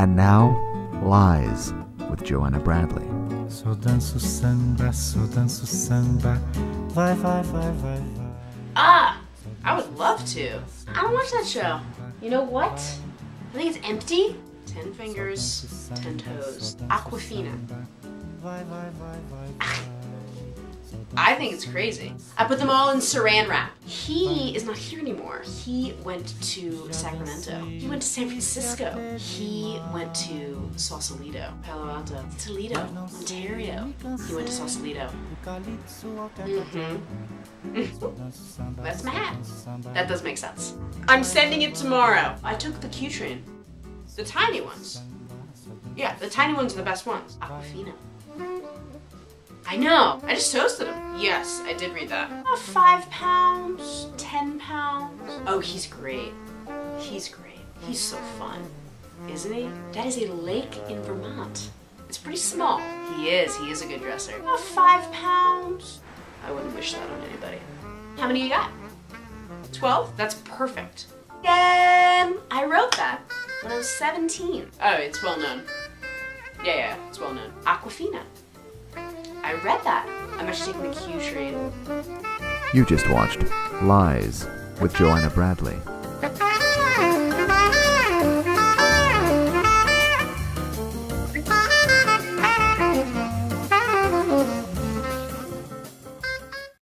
And now, Lies with Joanna Bradley. Só danço samba, só danço samba. Vai, vai, vai, vai, vai. Ah, I would love to. I don't watch that show. You know what? I think it's empty. Ten fingers, ten toes. Aquafina. I think it's crazy. I put them all in saran wrap. He is not here anymore. He went to Sacramento. He went to San Francisco. He went to Sausalito, Palo Alto, Toledo, Ontario. He went to Sausalito. Mm-hmm. That's my hat. That does make sense. I'm sending it tomorrow. I took the Q train. The tiny ones. Yeah, the tiny ones are the best ones. Aquafina. I know. I just toasted him. Yes, I did read that. Oh, five pounds, ten pounds. Oh, he's great. He's great. He's so fun, isn't he? That is a lake in Vermont. It's pretty small. He is. He is a good dresser. Oh, five pounds. I wouldn't wish that on anybody. How many you got? Twelve? That's perfect. Again! I wrote that when I was 17. Oh, it's well known. Yeah, yeah, it's well known. Aquafina read that. I'm actually taking the Q. You just watched Lies with Joanna Bradley.